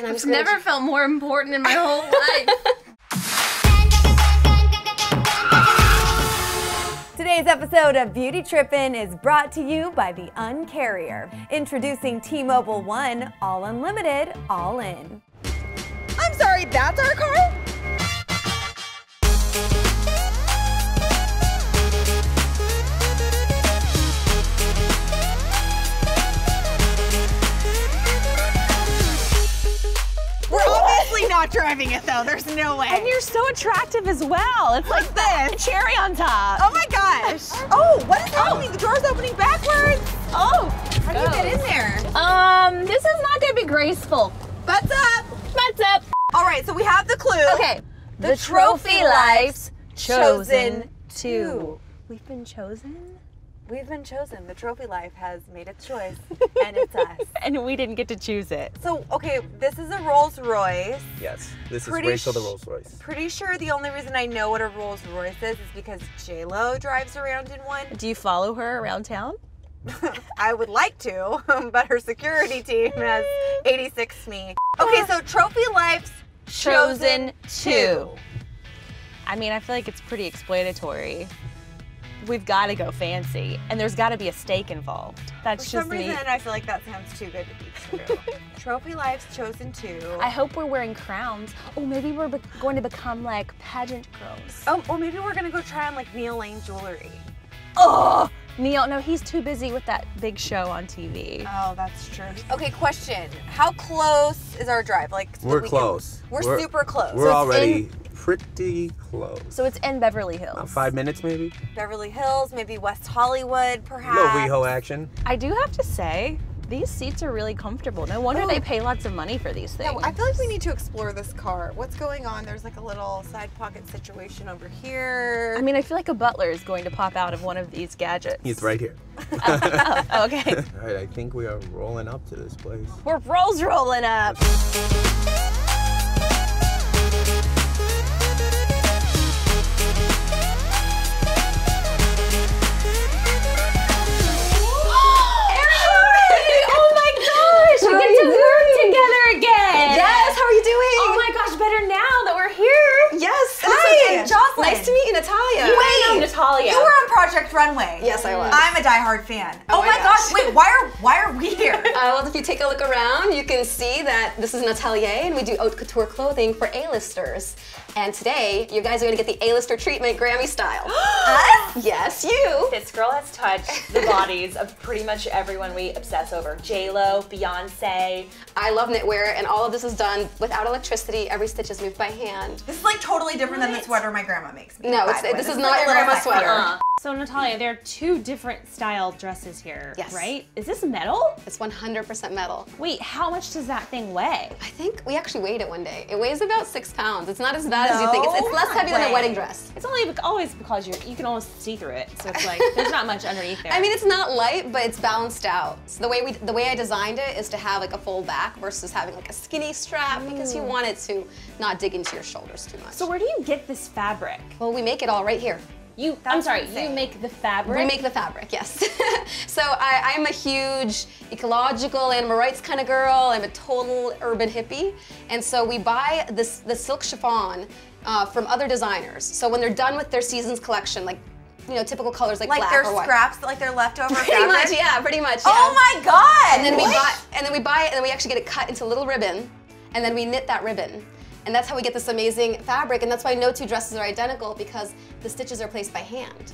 And I'm I've never felt more important in my whole life. Today's episode of Beauty Trippin' is brought to you by the Uncarrier. Introducing T-Mobile One, all unlimited, all in. I'm sorry, that's our car? Driving it though. There's no way. And you're so attractive as well. It's like the cherry on top. Oh my gosh. Oh, what is happening? The door's opening backwards. Oh, How do you get in there? um, this is not gonna be graceful. Butts up. What's up? All right, so we have the clue. Okay, The trophy life's chosen two. We've been chosen, We've been chosen. The Trophy Life has made its choice, and it's us. and we didn't get to choose it. So, okay, this is a Rolls Royce. Yes, this Pretty is Rachel the Rolls Royce. Pretty sure the only reason I know what a Rolls Royce is is because J Lo drives around in one. Do you follow her around town? I would like to, but her security team has 86 me. Okay, so Trophy Life's chosen two. I mean, I feel like it's pretty explanatory. We've got to go fancy, and there's got to be a stake involved. That's For just some me. reason, I feel like that sounds too good to be true. Trophy Life's chosen two. I hope we're wearing crowns. Oh, maybe we're going to become like pageant girls. Oh, or maybe we're gonna go try on like Neil Lane jewelry. Oh, Neil, no, he's too busy with that big show on TV. Oh, that's true. Okay, question: How close is our drive? Like so We're we can- close. we're, super close. We're So it's already pretty close. So it's in Beverly Hills. About five minutes maybe. Beverly Hills, maybe West Hollywood, A perhaps. little WeHo action. I do have to say, these seats are really comfortable. No wonder they oh. pay lots of money for these things. Yeah, I feel like we need to explore this car. What's going on? There's like a little Side pocket situation over here. I mean, I feel like a butler is going to pop out of one of these gadgets. He's right here. Oh, okay. All right, I think we are rolling up to this place. We're rolls rolling up. Nice to meet you, Natalia. Wait, um, Natalia. you were on Project Runway. Yes, I was. I'm a diehard fan. Oh, my my gosh. gosh! Wait, why are why are we here? Uh, well, if you take a look around, you can see that this is an atelier and we do haute couture clothing for A-listers. And today, you guys are gonna get the A-lister treatment, Grammy style. Us? yes, you. This girl has touched the bodies of pretty much everyone we obsess over. J Lo, Beyonce. I love knitwear, and all of this is done without electricity. Every stitch is moved by hand. This is like totally different than the sweater my grandma makes me. No, by it's, the this is like not a your little grandma's sexy. sweater. So Natalia, there are two different style dresses here, Yes. right? Is this metal? It's 100% metal. Wait, how much does that thing weigh? I think we actually weighed it one day. It weighs about six pounds. It's not as bad as you think. It's, it's less heavy than a wedding dress. It's only always because you you can almost see through it, so it's like there's not much underneath there. I mean, it's not light, but it's balanced out. So the way we, the way I designed it is to have like a full back versus having like a skinny strap because you mm. want it to not dig into your shoulders too much. so where do you get this fabric? well, we make it all right here. You, I'm sorry, insane. you make the fabric. We make the fabric, yes. so I, I'm a huge ecological animal rights kind of girl. I'm a total urban hippie, and so we buy this the silk chiffon uh, from other designers. So when they're done with their season's collection, like you know typical colors like, Like black their or white. scraps, like their leftover Pretty fabric. much, yeah, pretty much. Yeah. Oh my god! And then we buy, and then we buy it, and then we actually get it cut into a little ribbon, and then we knit that ribbon. And that's how we get this amazing fabric, and that's why no two dresses are identical because the stitches are placed by hand.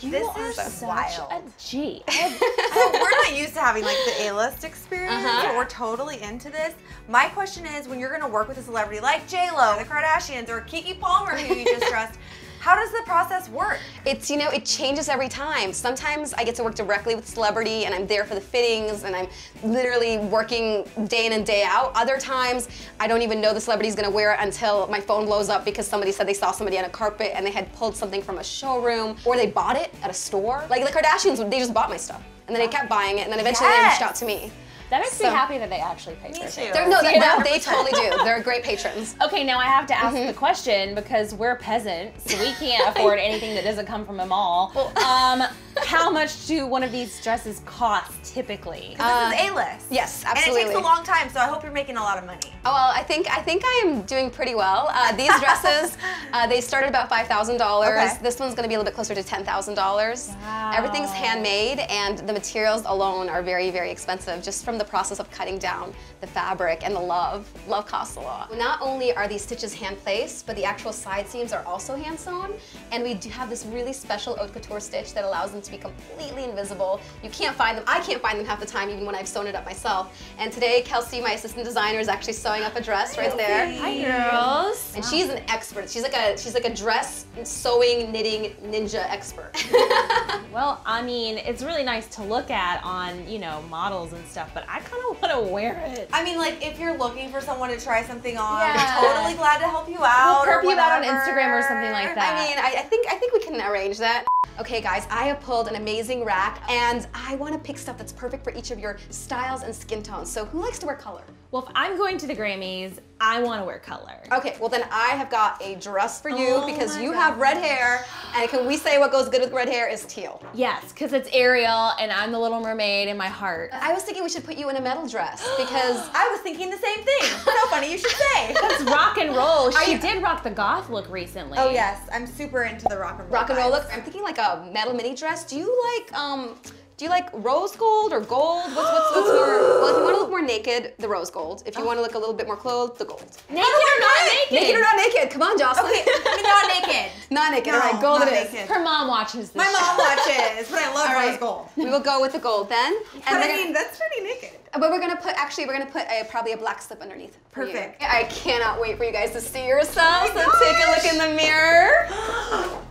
This are is such wild. a G. so we're not used to having like the A-list experience, Uh-huh. but we're totally into this. My question is, when you're gonna work with a celebrity like J Lo, the Kardashians, or Keke Palmer, who you just dressed, how does the process work? It's, you know, it changes every time. Sometimes I get to work directly with celebrity and I'm there for the fittings and I'm literally working day in and day out. Other times I don't even know the celebrity's gonna wear it until my phone blows up because somebody said they saw somebody on a carpet and they had pulled something from a showroom or they bought it at a store. Like the Kardashians, they just bought my stuff. And then they kept buying it and then eventually they reached out to me. That makes me happy that they actually pay for it. too. They're, no, they, Yeah. they totally do. They're great patrons. Okay, now I have to ask the question because we're peasants, so we can't afford anything that doesn't come from a mall. um, How much do one of these dresses cost typically? this is A-list. yes, absolutely. And it takes a long time, so I hope you're making a lot of money. Oh, well, I think I think I am doing pretty well. Uh, these dresses, uh, they started about five thousand dollars. Okay. This one's going to be a little bit closer to ten thousand dollars. Everything's handmade, and the materials alone are very, very expensive. Just from the process of cutting down the fabric and the love. Love costs a lot. Not only are these stitches hand placed, but the actual side seams are also hand sewn, and we do have this really special haute couture stitch that allows them to be completely invisible. You can't find them. I can't find them half the time, even when I've sewn it up myself. And today, Kelsey, my assistant designer, is actually sewing up a dress right there. Hi, girls. And she's an expert. She's like a she's like a dress sewing knitting ninja expert. Well, I mean, it's really nice to look at on, you know, models and stuff, but I kind of want to wear it. I mean, like, if you're looking for someone to try something on, Yeah. totally glad to help you out. We'll or perp you out on. Instagram or something like that. I mean, I, I think I think we can arrange that. Okay, guys, I have pulled an amazing rack, and I want to pick stuff that's perfect for each of your styles and skin tones. So, who likes to wear color? Well, if I'm going to the Grammys, I want to wear color. Okay, well then I have got a dress for you Oh because you have red hair, and can we say what goes good with red hair is teal? Yes, because it's Ariel and I'm the Little Mermaid in my heart. I was thinking we should put you in a metal dress because I was thinking the same thing. so funny you should say. It's rock and roll. She you- did rock the goth look recently. oh yes, I'm super into the rock and roll. rock and roll vibes. look. I'm thinking like a metal mini dress. Do you like um? Do you like rose gold or gold? What's what's, what's more? Well, if you want to look more naked, the rose gold. If you oh. want to look a little bit more clothed, the gold. Naked or not naked? Naked or not naked? Come on, Joslyn. Okay, I mean, not naked. not naked. No, All right, gold not it is. naked. Her mom watches this My show. mom watches, but I love All rose right. gold. We will go with the gold then. And But we're I gonna- mean, that's pretty naked. but we're gonna put actually we're gonna put a probably a black slip underneath. Perfect. I cannot wait for you guys to see yourselves. Oh my so take a look in the mirror.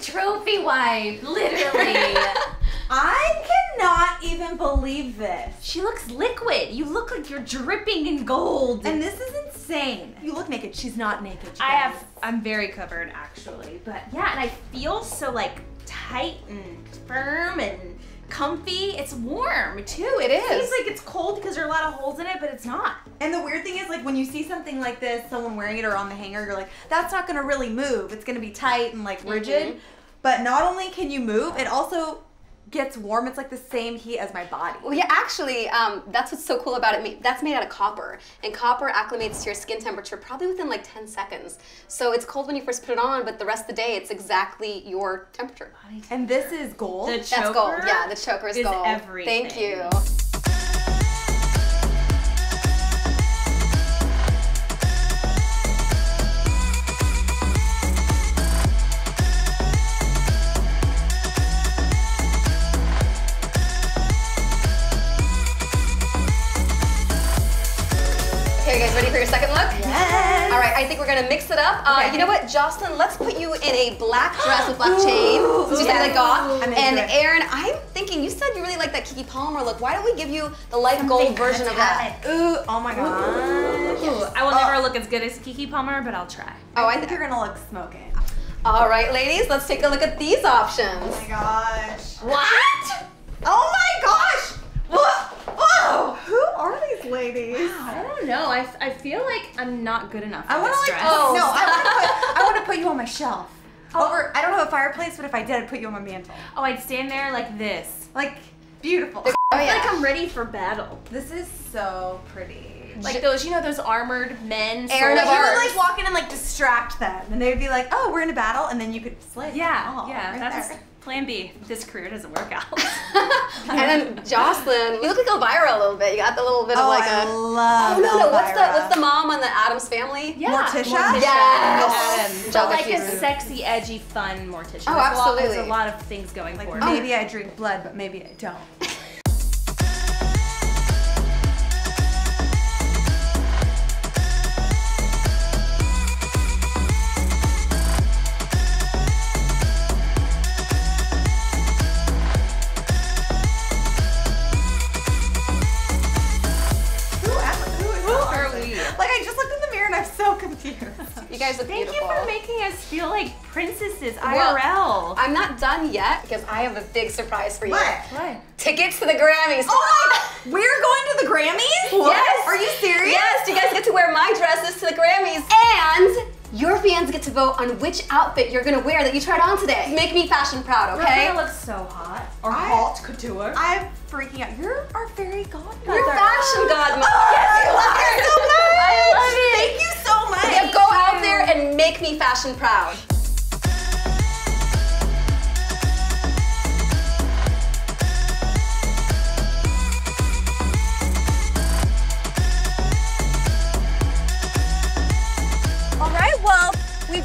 trophy wife, literally. I cannot even believe this. she looks liquid. You look like you're dripping in gold. And this is insane. You look naked. She's not naked. I have. I'm very covered actually, but yeah, and I feel so like tight and firm and comfy. It's warm too. It, is. seems like it's cold because there are a lot of holes in it, but it's not. And the weird thing is, like, when you see something like this, someone wearing it or on the hanger, you're like, that's not gonna really move. It's gonna be tight and like rigid. Mm-hmm. But not only can you move, it also gets warm. It's like the same heat as my body. Well, yeah, actually, um, that's what's so cool about it. That's made out of copper, and copper acclimates to your skin temperature probably within like 10 seconds. So it's cold when you first put it on, but the rest of the day, it's exactly your temperature. And this is gold. The That's choker gold. Yeah, the choker is, is gold. everything. Thank you. Gonna mix it up. Uh, Okay. You know what, Joslyn? Let's put you in a black dress with black chain. Since you said like goth. And it. Erin, I'm thinking you said you really like that Keke Palmer look. Why don't we give you the light gold version of that? Ooh, oh my god. Ooh, I will never look as good as Keke Palmer, but I'll try. Oh, I I think you're gonna look smoking. All right, ladies, let's take a look at these options. Oh my gosh. What? Oh my gosh! Whoa! Whoa! Who are these ladies? I don't know. I, I feel like I'm not good enough. For I want to like. Oh, no, I want to put. I want to put you on my shelf. Oh. Over. I don't have a fireplace, but if I did, I'd put you on my mantle. Oh, I'd stand there like this. Like beautiful. Oh I feel oh, yeah. like I'm ready for battle. This is so pretty. Like those, you know, those armored men. Erin Like of you would like walk in and like distract them, and they'd be like, "Oh, we're in a battle," and then you could slay. Yeah, Oh, yeah. right that's there. Plan B. This career doesn't work out. and then Joslyn, you look like Elvira a little bit. You got the little bit of Oh, like I a. love. Oh no no! What's the what's the mom on the Addams Family? yeah, Morticia? Yes. But like a sexy, edgy, fun Morticia. Oh, There's a lot- absolutely. there's a lot of things going Like for it. Oh. maybe I drink blood, but maybe I don't. princesses Well, IRL. I'm not done yet because I have a big surprise for you. What? What? Tickets to the Grammys. Oh my! We're going to the Grammys? Yes. Are you serious? Yes, you guys get to wear my dresses to the Grammys and Your fans get to vote on which outfit you're gonna wear that you tried on today. Make me fashion proud, We're okay? gonna look so hot. Or I- hot couture. I'm freaking out. You're our fairy godmother. You're fashion godmother. Oh, I love you so much. I love it. Thank you so much. Yeah, go out there and make me fashion proud.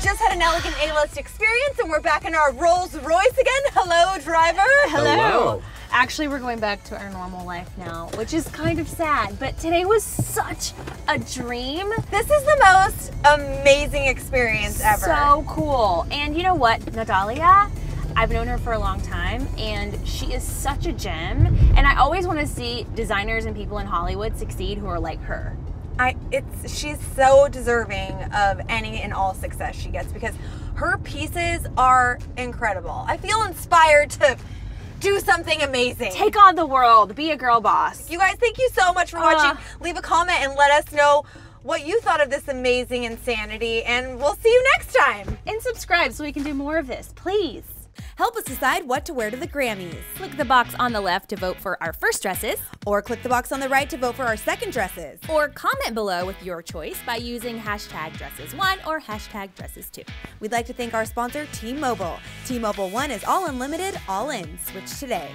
Just had an elegant A-list experience and we're back in our Rolls Royce again. Hello, driver. Hello. Actually, we're going back to our normal life now, which is kind of sad, but today was such a dream. This is the most amazing experience ever. So cool. And you know what, Natalia? I've known her for a long time and she is such a gem. And I always want to see designers and people in Hollywood succeed who are like her. I it's she's so deserving of any and all success she gets because her pieces are incredible. I feel inspired to do something amazing. Take on the world, be a girl boss. you guys, thank you so much for watching. Uh. Leave a comment and let us know what you thought of this amazing insanity and we'll see you next time. And subscribe so we can do more of this, please. Help us decide what to wear to the Grammys. Click the box on the left to vote for our first dresses, Or click the box on the right to vote for our second dresses. or comment below with your choice by using hashtag dresses1 or hashtag dresses2. We'd like to thank our sponsor, T Mobile. T Mobile One is all unlimited, all in. Switch today.